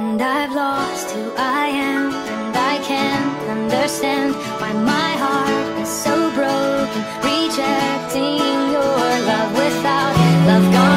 And I've lost who I am And I can't understand Why my heart is so broken Rejecting your love without love gone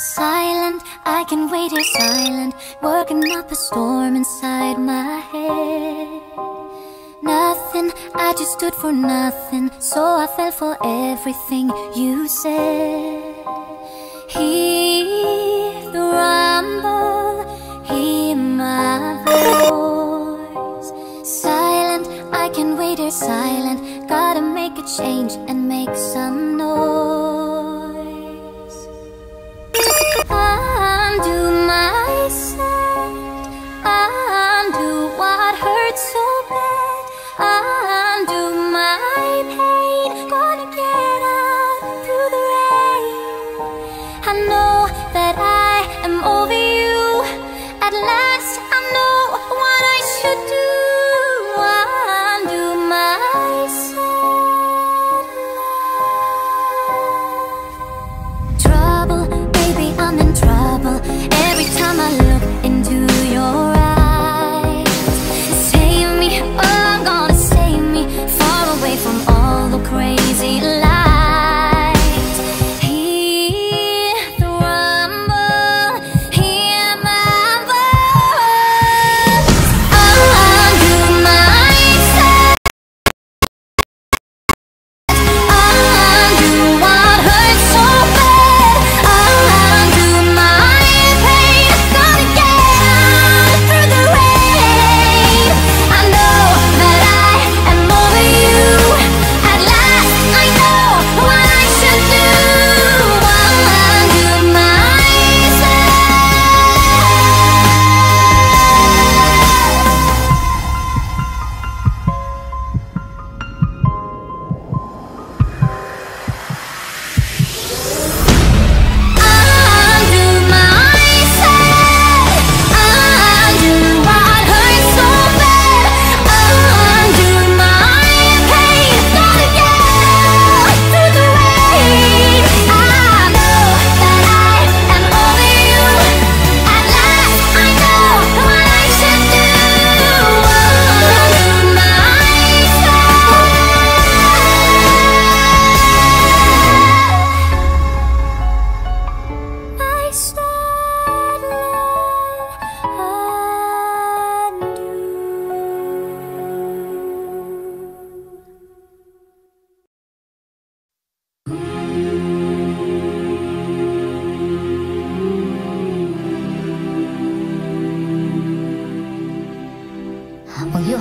Silent, I can wait here silent Working up a storm inside my head. Nothing, I just stood for nothing So I fell for everything you said. Hear the rumble, hear my voice. Silent, I can wait here silent Gotta make a change and make some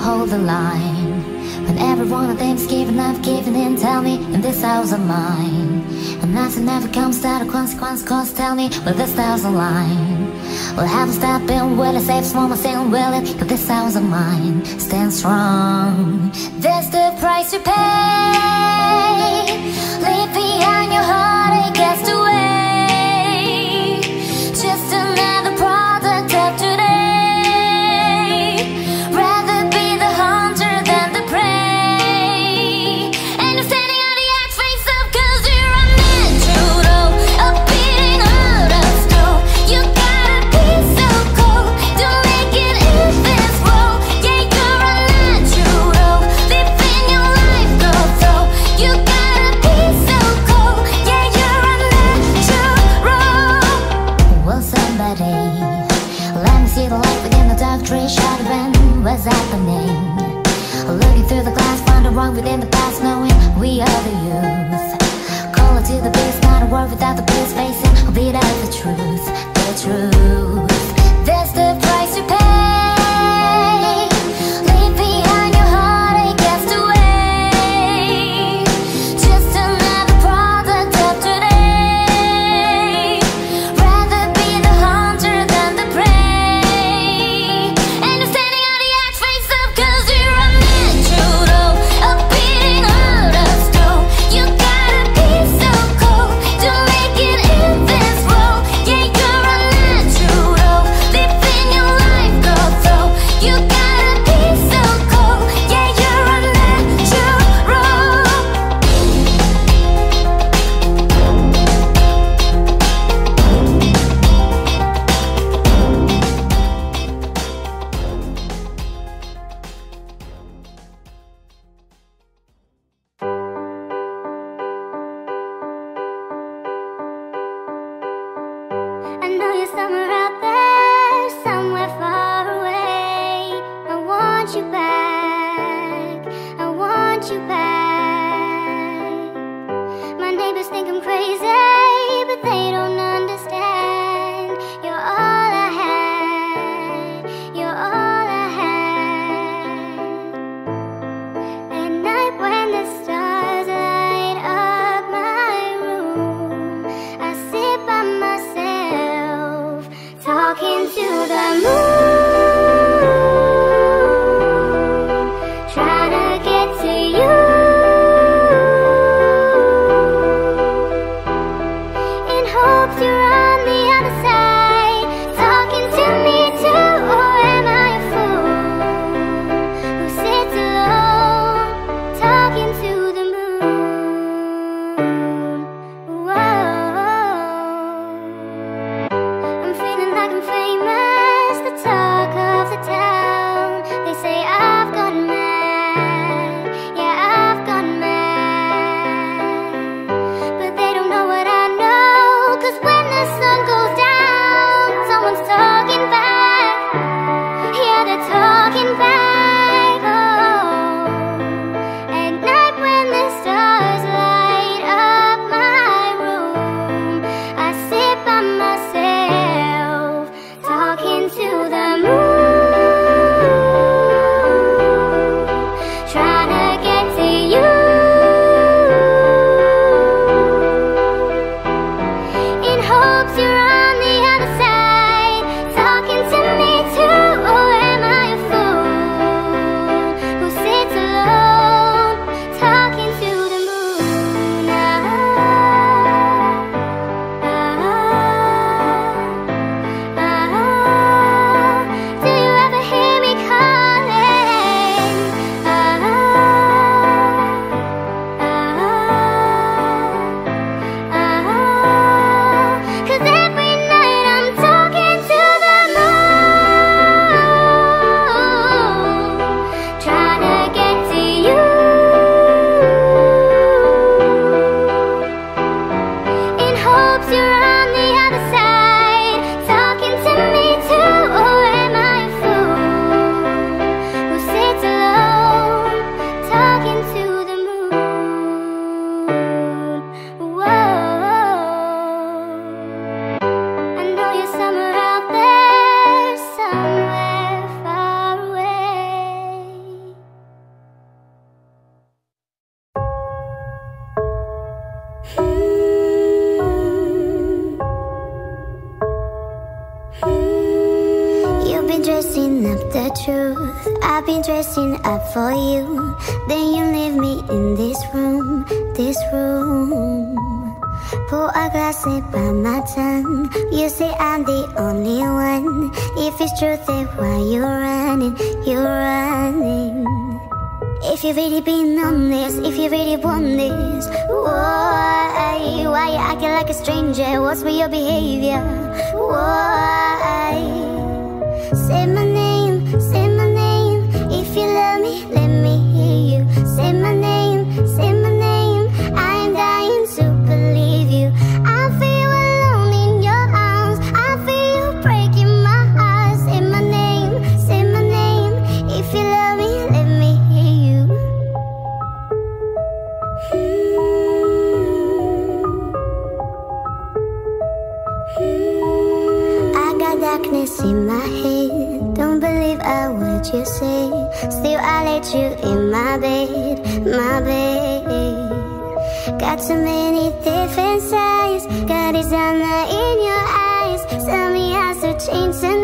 hold the line When every one of them's giving up, giving in Tell me, and this house of mine And nothing ever comes out of consequence Cause tell me, will this house align? Will heaven step in? Will it save small sin? Will it? Cause this house of mine Stand strong That's the price you pay up for you. Then you leave me in this room, this room. Pour a glass sip on my tongue. You say I'm the only one. If it's true, then why you running? You running? If you really been on this, if you really want this, why? Why you acting like a stranger? What's with your behavior? Why? Say my name, say if you love me, let me hear you. Say my name, say my name. I'm dying to believe you. I feel alone in your arms. I feel you breaking my heart. Say my name, say my name. If you love me, let me hear you. Hmm. Hmm. I got darkness in my head. Don't believe a word you say get you in my bed, my bed. Got so many different sides, got designer in your eyes. Tell me how to change.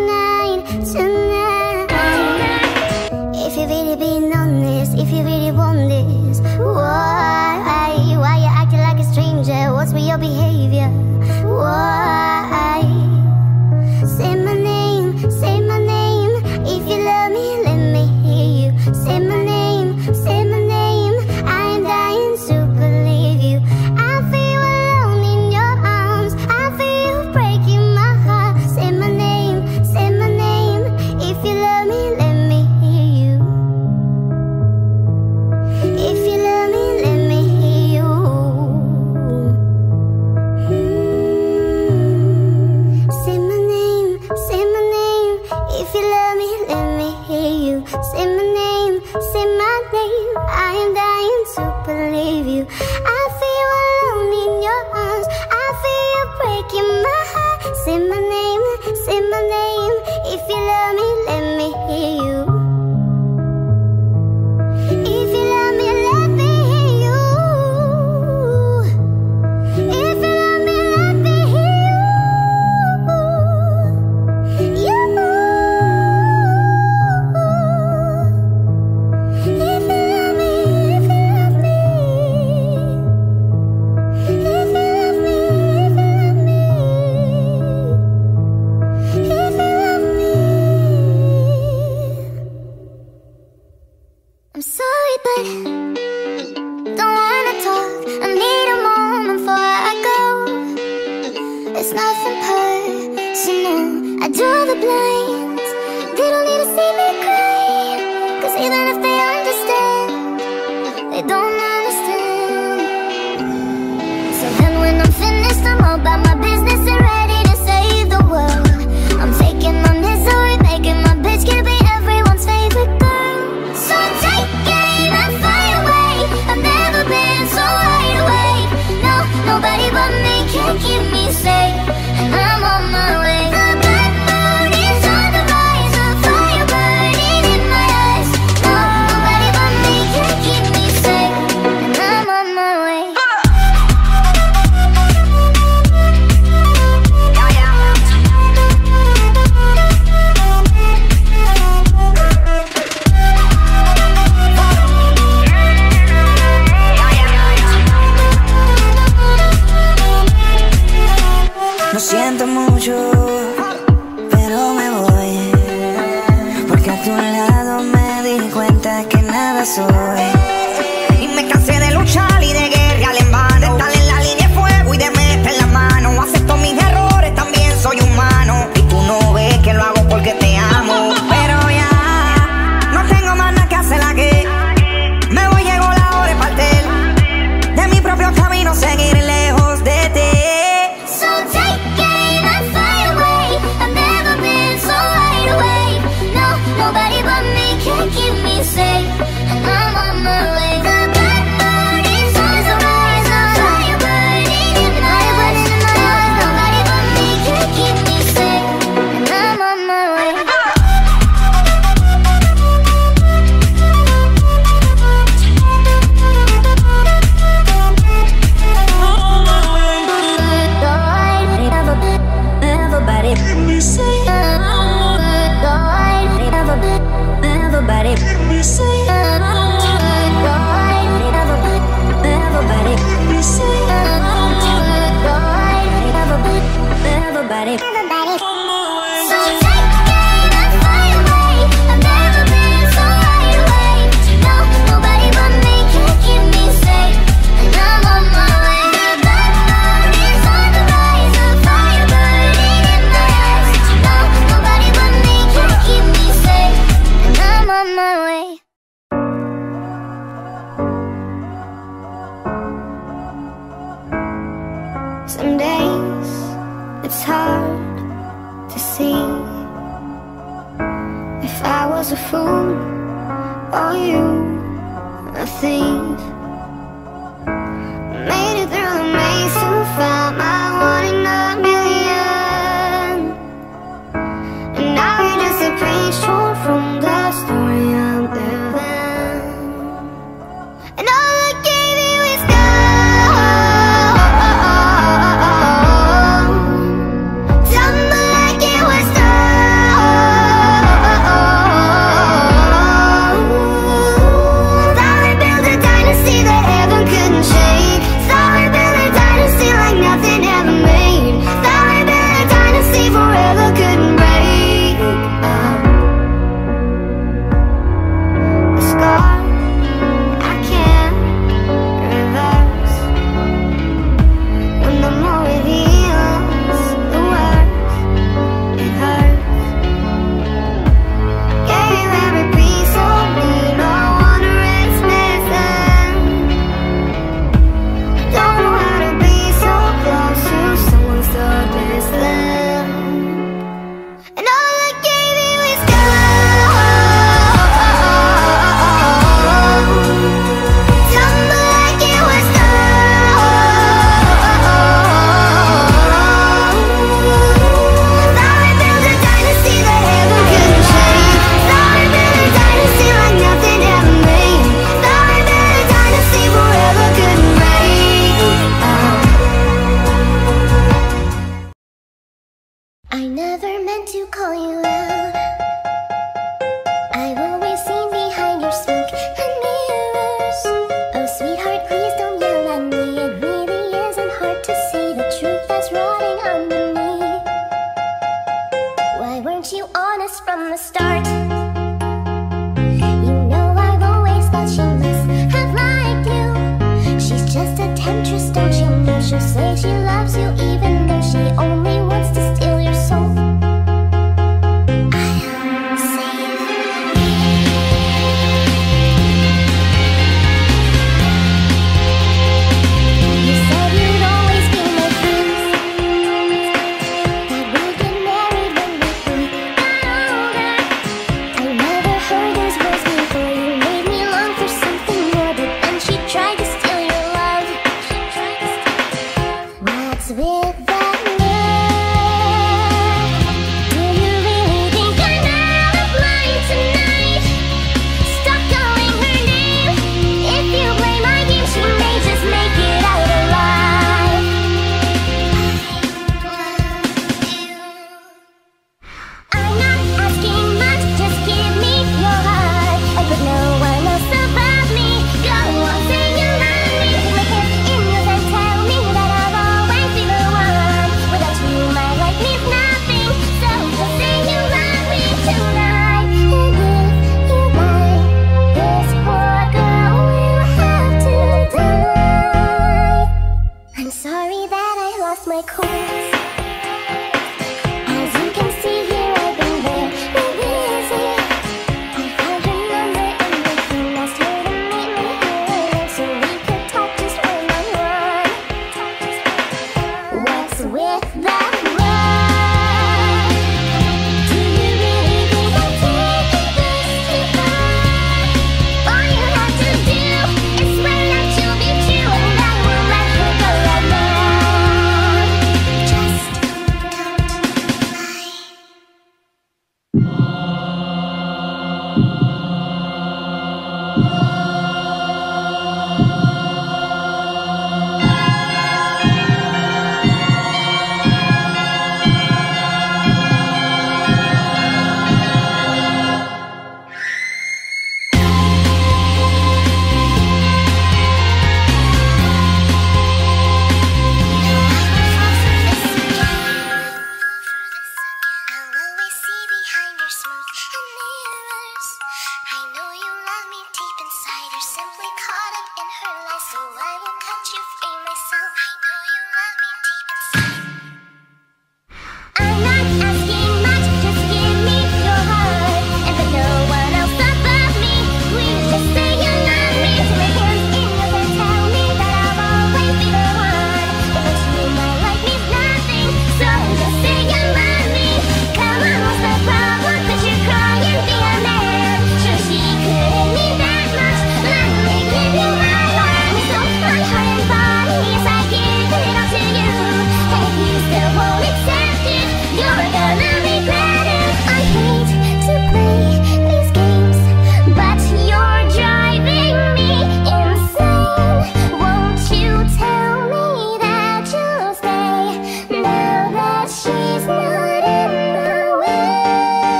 castle.